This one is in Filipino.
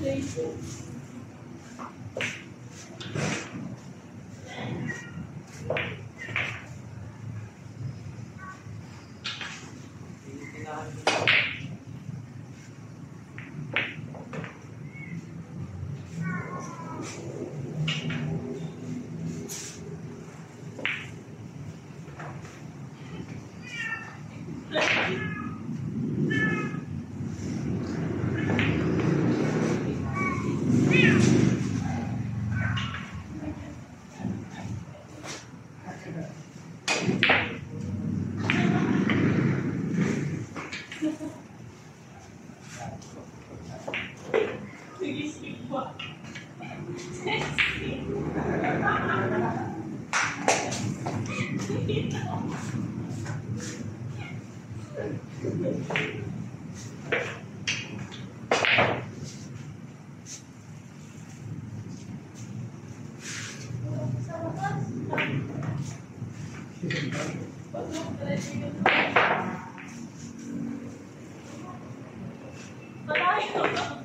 patience. Malayo.